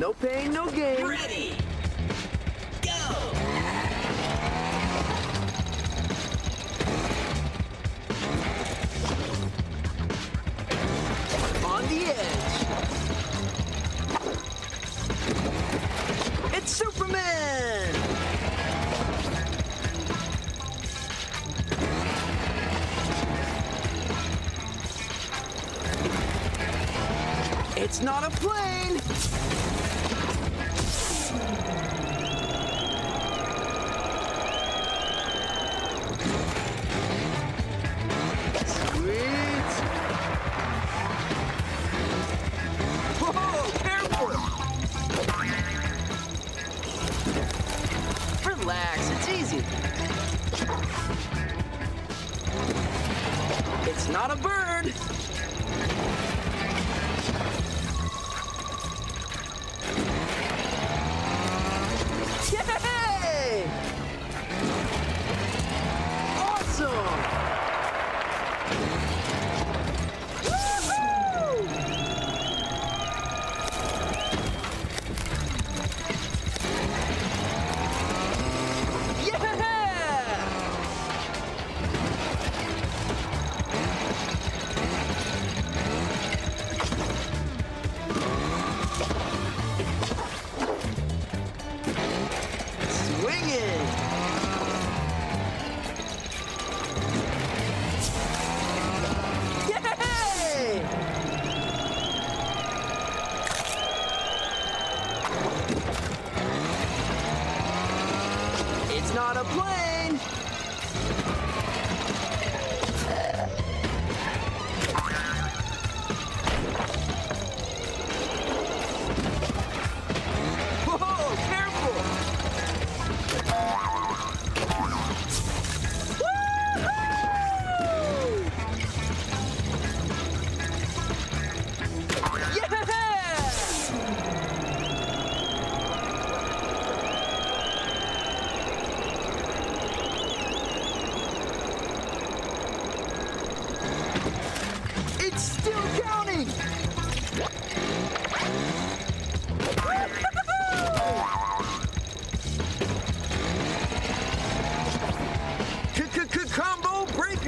No pain, no gain. Ready. Go. On the edge. It's not a plane! Relax, it's easy. It's not a bird. Woohoo! A plane!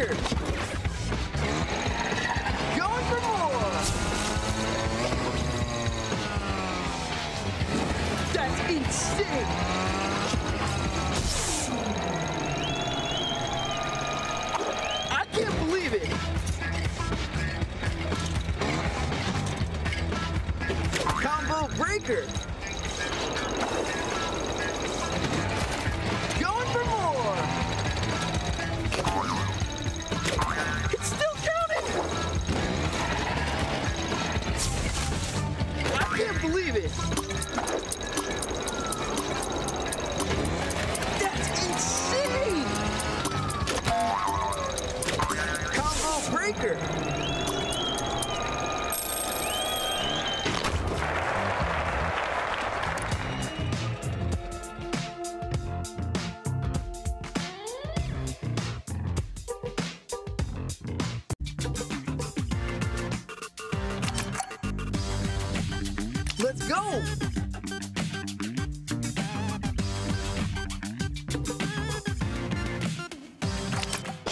Breaker! Going for more! That's insane! I can't believe it! Combo breaker! Believe it! Let's go!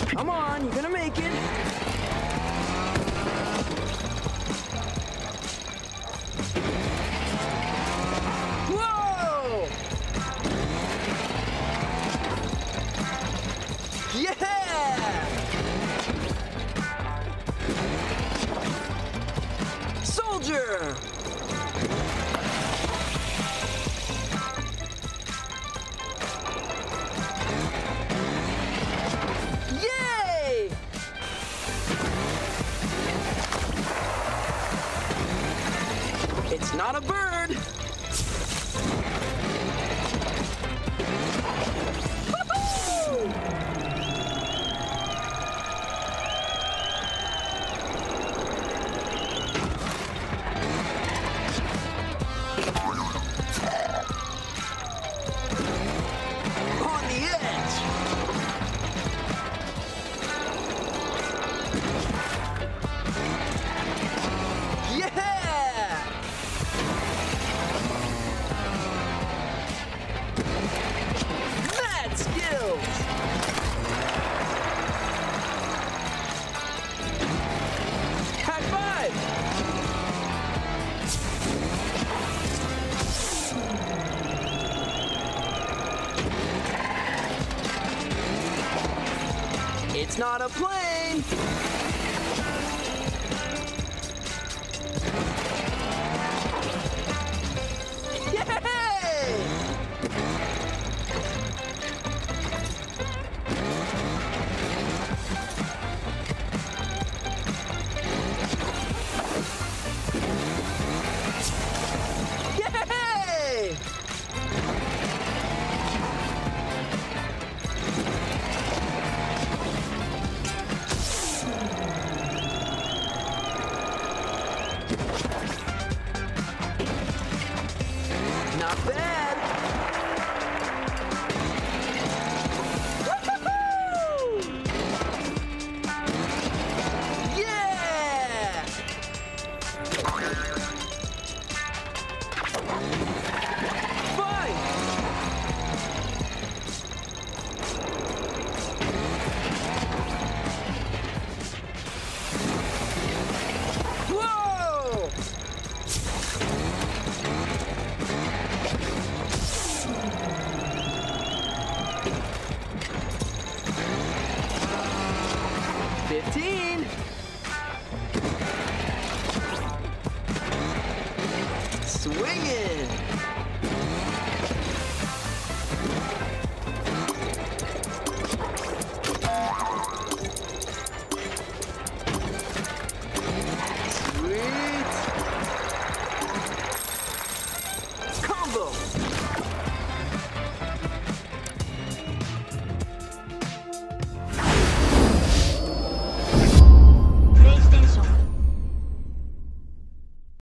Come on, you're gonna make it. Whoa! Yeah! Soldier! Not a bird. It's not a plane.